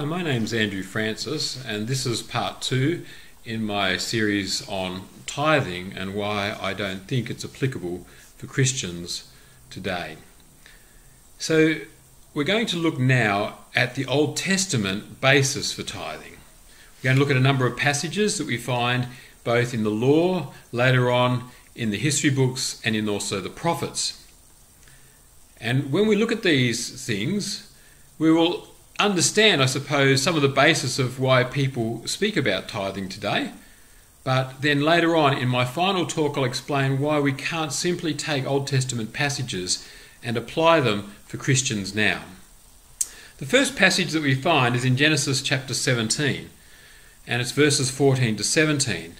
Uh, my name's Andrew Francis, and this is part two in my series on tithing and why I don't think it's applicable for Christians today. So, we're going to look now at the Old Testament basis for tithing. We're going to look at a number of passages that we find both in the law, later on in the history books, and in also the prophets. And when we look at these things, we will understand, I suppose, some of the basis of why people speak about tithing today. But then later on in my final talk, I'll explain why we can't simply take Old Testament passages and apply them for Christians now. The first passage that we find is in Genesis chapter 17, and it's verses 14 to 17.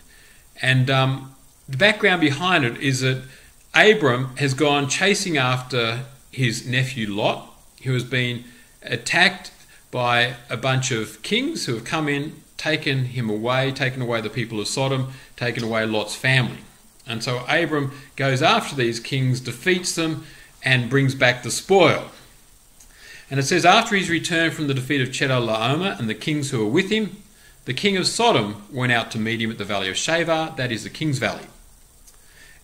And um, the background behind it is that Abram has gone chasing after his nephew Lot, who has been attacked by a bunch of kings who have come in, taken him away, taken away the people of Sodom, taken away Lot's family. And so Abram goes after these kings, defeats them, and brings back the spoil. And it says, After his return from the defeat of Chedorlaomer and the kings who were with him, the king of Sodom went out to meet him at the valley of Shaveh, that is the king's valley.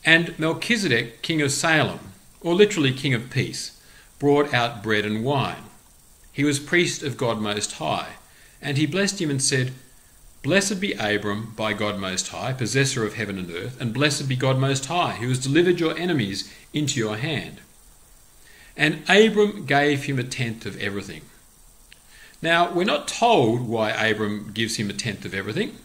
And Melchizedek, king of Salem, or literally king of peace, brought out bread and wine. He was priest of God Most High, and he blessed him and said, Blessed be Abram by God Most High, possessor of heaven and earth, and blessed be God Most High, who has delivered your enemies into your hand. And Abram gave him a tenth of everything. Now, we're not told why Abram gives him a tenth of everything,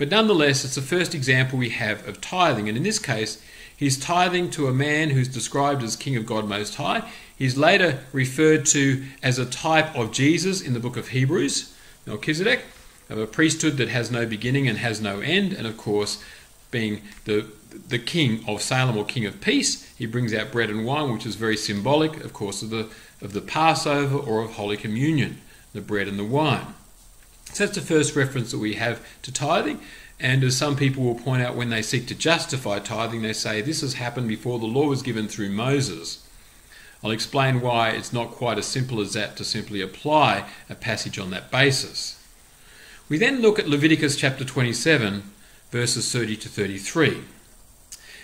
but nonetheless, it's the first example we have of tithing, and in this case, he's tithing to a man who's described as King of God Most High. He's later referred to as a type of Jesus in the book of Hebrews, Melchizedek, of a priesthood that has no beginning and has no end, and of course, being the the king of Salem or king of peace, he brings out bread and wine, which is very symbolic, of course, of the of the Passover or of Holy Communion, the bread and the wine. So that's the first reference that we have to tithing. And as some people will point out when they seek to justify tithing, they say this has happened before the law was given through Moses. I'll explain why it's not quite as simple as that to simply apply a passage on that basis. We then look at Leviticus chapter 27, verses 30 to 33.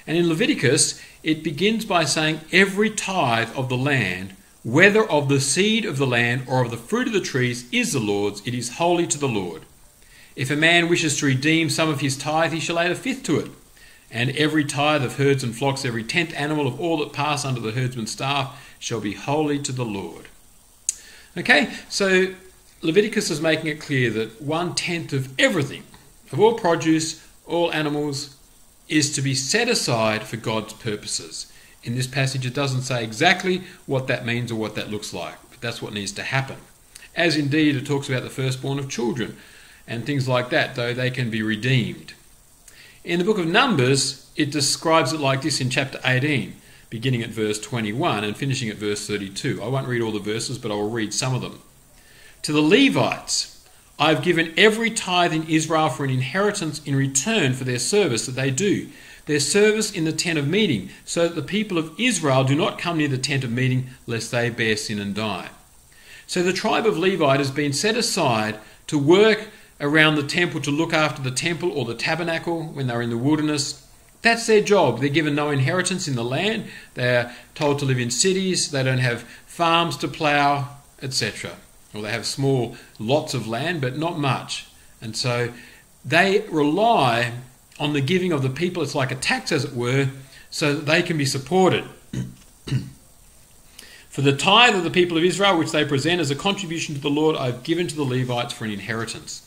And in Leviticus, it begins by saying, Every tithe of the land, whether of the seed of the land or of the fruit of the trees, is the Lord's. It is holy to the Lord. If a man wishes to redeem some of his tithe, he shall add a fifth to it. And every tithe of herds and flocks, every tenth animal of all that pass under the herdsman's staff, shall be holy to the Lord. Okay, so Leviticus is making it clear that one tenth of everything, of all produce, all animals, is to be set aside for God's purposes. In this passage, it doesn't say exactly what that means or what that looks like, but that's what needs to happen. As indeed it talks about the firstborn of children and things like that, though they can be redeemed. In the book of Numbers, it describes it like this in chapter 18 beginning at verse 21 and finishing at verse 32. I won't read all the verses, but I will read some of them. To the Levites, I have given every tithe in Israel for an inheritance in return for their service that they do, their service in the tent of meeting, so that the people of Israel do not come near the tent of meeting, lest they bear sin and die. So the tribe of Levite has been set aside to work around the temple, to look after the temple or the tabernacle when they're in the wilderness, that's their job. They're given no inheritance in the land. They're told to live in cities. They don't have farms to plough, etc. Or they have small lots of land, but not much. And so they rely on the giving of the people. It's like a tax, as it were, so that they can be supported. For the tithe of the people of Israel, which they present as a contribution to the Lord, I've given to the Levites for an inheritance.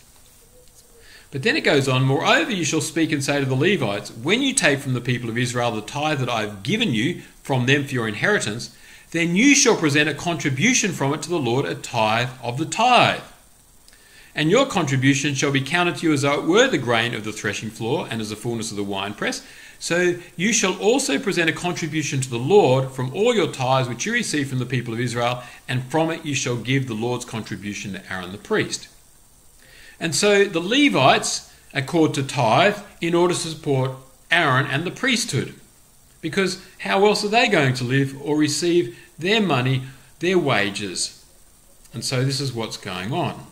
But then it goes on, Moreover, you shall speak and say to the Levites, When you take from the people of Israel the tithe that I have given you from them for your inheritance, then you shall present a contribution from it to the Lord, a tithe of the tithe. And your contribution shall be counted to you as though it were the grain of the threshing floor and as the fullness of the winepress. So you shall also present a contribution to the Lord from all your tithes which you receive from the people of Israel, and from it you shall give the Lord's contribution to Aaron the priest. And so the Levites are called to tithe in order to support Aaron and the priesthood. Because how else are they going to live or receive their money, their wages? And so this is what's going on.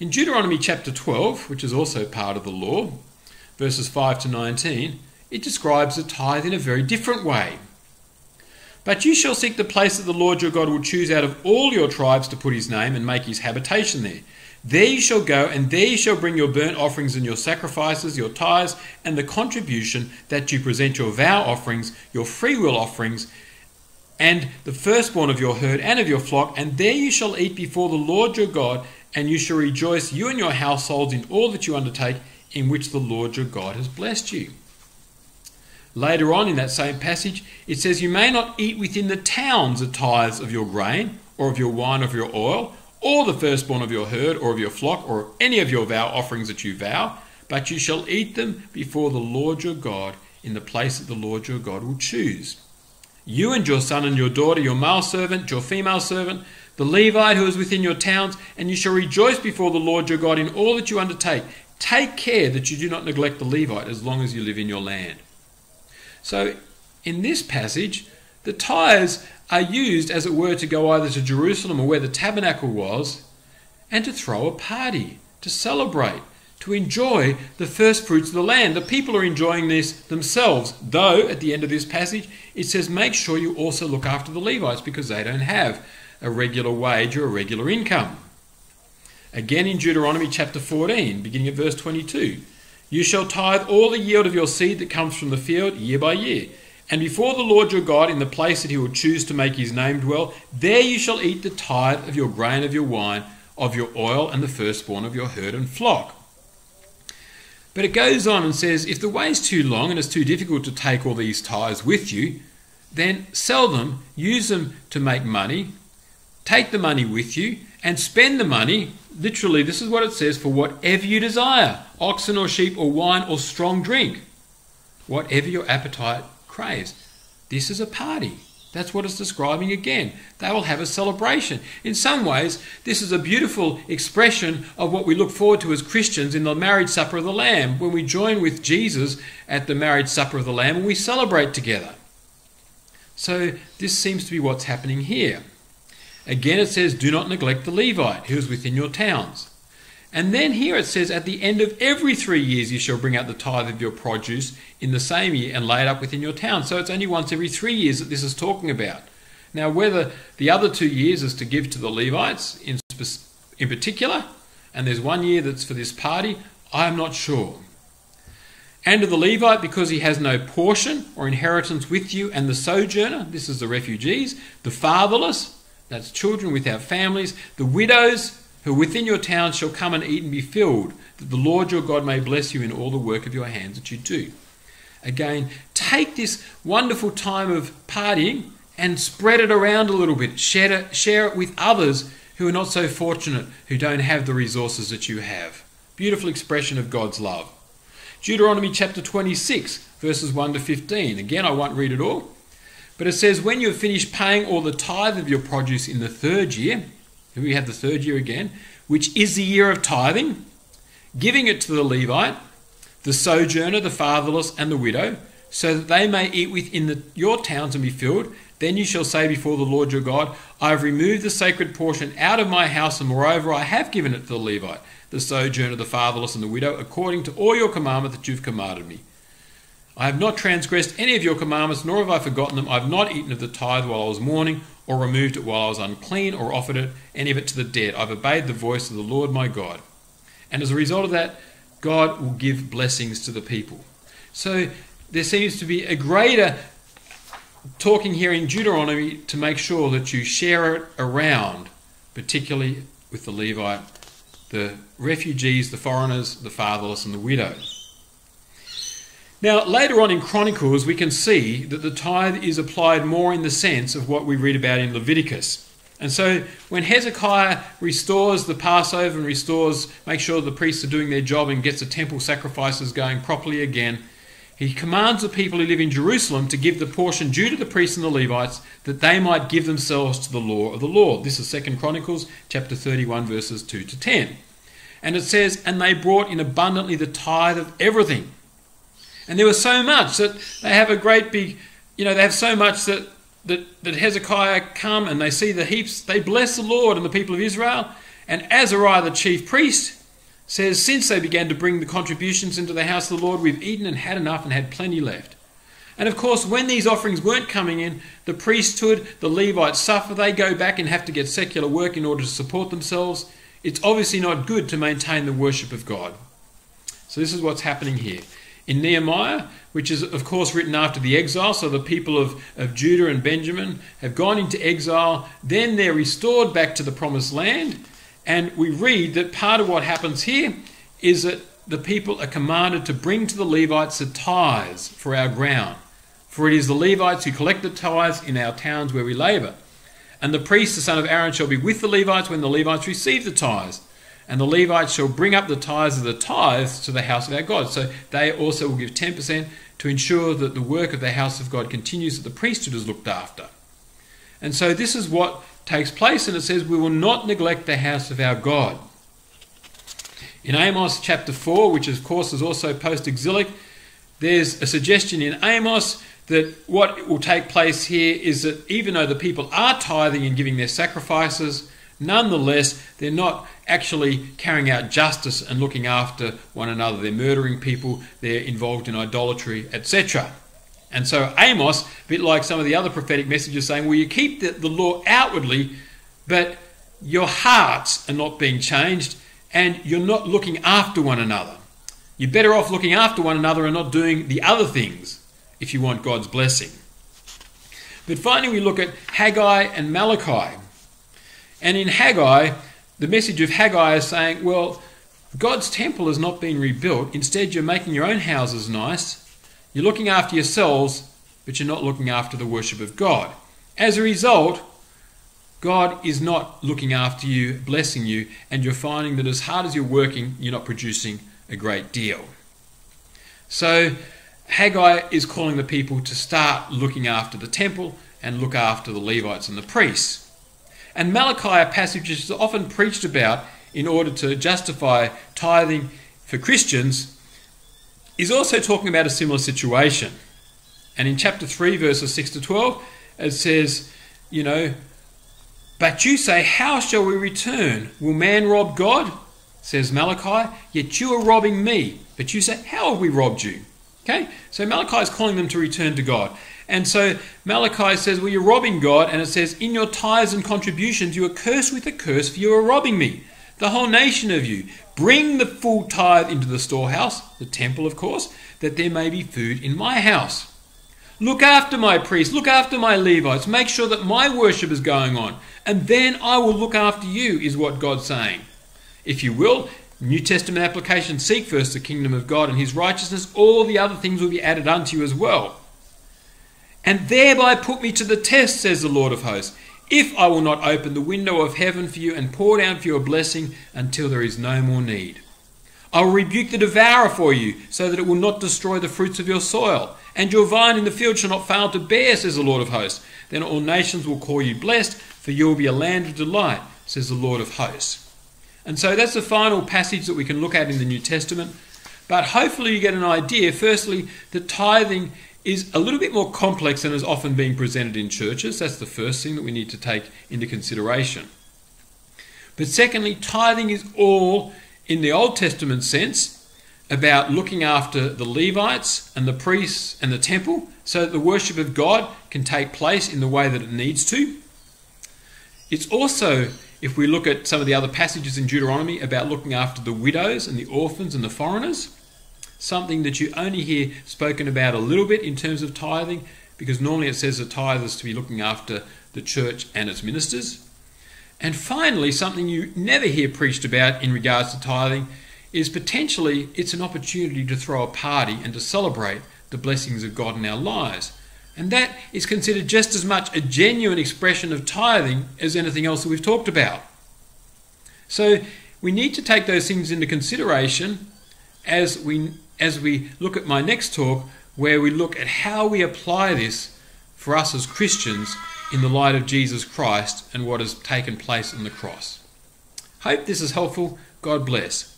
In Deuteronomy chapter 12, which is also part of the law, verses 5 to 19, it describes the tithe in a very different way. But you shall seek the place that the Lord your God will choose out of all your tribes to put his name and make his habitation there. There you shall go, and there you shall bring your burnt offerings and your sacrifices, your tithes, and the contribution that you present your vow offerings, your freewill offerings, and the firstborn of your herd and of your flock, and there you shall eat before the Lord your God, and you shall rejoice, you and your households, in all that you undertake, in which the Lord your God has blessed you. Later on in that same passage, it says, You may not eat within the towns the tithes of your grain, or of your wine, or of your oil, or the firstborn of your herd, or of your flock, or any of your vow offerings that you vow, but you shall eat them before the Lord your God in the place that the Lord your God will choose. You and your son and your daughter, your male servant, your female servant, the Levite who is within your towns, and you shall rejoice before the Lord your God in all that you undertake. Take care that you do not neglect the Levite as long as you live in your land. So, in this passage, the tithes are used, as it were, to go either to Jerusalem or where the tabernacle was, and to throw a party, to celebrate, to enjoy the first fruits of the land. The people are enjoying this themselves, though at the end of this passage it says, make sure you also look after the Levites because they don't have a regular wage or a regular income. Again in Deuteronomy chapter 14, beginning at verse 22. You shall tithe all the yield of your seed that comes from the field year by year. And before the Lord your God, in the place that he will choose to make his name dwell, there you shall eat the tithe of your grain, of your wine, of your oil, and the firstborn of your herd and flock. But it goes on and says, if the way is too long and it's too difficult to take all these tithes with you, then sell them, use them to make money, take the money with you, and spend the money literally, this is what it says for whatever you desire oxen or sheep or wine or strong drink, whatever your appetite craves. This is a party. That's what it's describing again. They will have a celebration. In some ways, this is a beautiful expression of what we look forward to as Christians in the marriage supper of the Lamb, when we join with Jesus at the marriage supper of the Lamb and we celebrate together. So, this seems to be what's happening here. Again, it says, Do not neglect the Levite who is within your towns. And then here it says, At the end of every three years you shall bring out the tithe of your produce in the same year and lay it up within your town. So it's only once every three years that this is talking about. Now, whether the other two years is to give to the Levites in, in particular, and there's one year that's for this party, I'm not sure. And to the Levite, because he has no portion or inheritance with you, and the sojourner, this is the refugees, the fatherless, that's children without families. The widows who within your town shall come and eat and be filled, that the Lord your God may bless you in all the work of your hands that you do. Again, take this wonderful time of partying and spread it around a little bit. Share it, share it with others who are not so fortunate, who don't have the resources that you have. Beautiful expression of God's love. Deuteronomy chapter 26, verses 1 to 15. Again, I won't read it all. But it says, when you have finished paying all the tithe of your produce in the third year, here we have the third year again, which is the year of tithing, giving it to the Levite, the sojourner, the fatherless, and the widow, so that they may eat within the, your towns and be filled. Then you shall say before the Lord your God, I have removed the sacred portion out of my house, and moreover I have given it to the Levite, the sojourner, the fatherless, and the widow, according to all your commandment that you've commanded me. I have not transgressed any of your commandments, nor have I forgotten them. I have not eaten of the tithe while I was mourning, or removed it while I was unclean, or offered it, any of it to the dead. I've obeyed the voice of the Lord my God. And as a result of that, God will give blessings to the people. So there seems to be a greater talking here in Deuteronomy to make sure that you share it around, particularly with the Levite, the refugees, the foreigners, the fatherless, and the widows. Now, later on in Chronicles, we can see that the tithe is applied more in the sense of what we read about in Leviticus. And so, when Hezekiah restores the Passover and restores, make sure the priests are doing their job and gets the temple sacrifices going properly again, he commands the people who live in Jerusalem to give the portion due to the priests and the Levites that they might give themselves to the law of the Lord. This is Second Chronicles chapter 31 verses 2 to 10. And it says, "And they brought in abundantly the tithe of everything." And there was so much that they have a great big, you know, they have so much that, that, that Hezekiah come and they see the heaps, they bless the Lord and the people of Israel. And Azariah, the chief priest, says, Since they began to bring the contributions into the house of the Lord, we've eaten and had enough and had plenty left. And of course, when these offerings weren't coming in, the priesthood, the Levites suffer. They go back and have to get secular work in order to support themselves. It's obviously not good to maintain the worship of God. So, this is what's happening here. In Nehemiah, which is, of course, written after the exile, so the people of, of Judah and Benjamin have gone into exile, then they're restored back to the promised land. And we read that part of what happens here is that the people are commanded to bring to the Levites the tithes for our ground. For it is the Levites who collect the tithes in our towns where we labour. And the priest, the son of Aaron, shall be with the Levites when the Levites receive the tithes. And the Levites shall bring up the tithes of the tithes to the house of our God. So they also will give 10% to ensure that the work of the house of God continues, that the priesthood is looked after. And so this is what takes place, and it says, We will not neglect the house of our God. In Amos chapter 4, which of course is also post exilic, there's a suggestion in Amos that what will take place here is that even though the people are tithing and giving their sacrifices, nonetheless, they're not actually carrying out justice and looking after one another. They're murdering people, they're involved in idolatry, etc. And so Amos, a bit like some of the other prophetic messages, saying, well, you keep the, the law outwardly, but your hearts are not being changed and you're not looking after one another. You're better off looking after one another and not doing the other things if you want God's blessing. But finally, we look at Haggai and Malachi. And in Haggai, the message of Haggai is saying, well, God's temple has not been rebuilt. Instead, you're making your own houses nice. You're looking after yourselves, but you're not looking after the worship of God. As a result, God is not looking after you, blessing you, and you're finding that as hard as you're working, you're not producing a great deal. So, Haggai is calling the people to start looking after the temple and look after the Levites and the priests. And Malachi, a passage is often preached about in order to justify tithing for Christians, is also talking about a similar situation. And in chapter 3, verses 6 to 12, it says, You know, but you say, How shall we return? Will man rob God? Says Malachi, Yet you are robbing me. But you say, How have we robbed you? Okay, so Malachi is calling them to return to God. And so Malachi says, Well, you're robbing God, and it says, In your tithes and contributions, you are cursed with a curse, for you are robbing me, the whole nation of you. Bring the full tithe into the storehouse, the temple, of course, that there may be food in my house. Look after my priests, look after my Levites, make sure that my worship is going on, and then I will look after you, is what God's saying. If you will, New Testament application seek first the kingdom of God and his righteousness, all the other things will be added unto you as well. And thereby put me to the test, says the Lord of hosts, if I will not open the window of heaven for you and pour down for you a blessing until there is no more need. I will rebuke the devourer for you, so that it will not destroy the fruits of your soil, and your vine in the field shall not fail to bear, says the Lord of hosts. Then all nations will call you blessed, for you will be a land of delight, says the Lord of hosts. And so that's the final passage that we can look at in the New Testament. But hopefully, you get an idea, firstly, that tithing is a little bit more complex than is often being presented in churches. That's the first thing that we need to take into consideration. But secondly, tithing is all, in the Old Testament sense, about looking after the Levites and the priests and the temple so that the worship of God can take place in the way that it needs to. It's also if we look at some of the other passages in Deuteronomy about looking after the widows and the orphans and the foreigners, something that you only hear spoken about a little bit in terms of tithing, because normally it says the tithe is to be looking after the church and its ministers. And finally, something you never hear preached about in regards to tithing is potentially it's an opportunity to throw a party and to celebrate the blessings of God in our lives. And that is considered just as much a genuine expression of tithing as anything else that we've talked about. So we need to take those things into consideration as we as we look at my next talk where we look at how we apply this for us as Christians in the light of Jesus Christ and what has taken place on the cross. Hope this is helpful. God bless.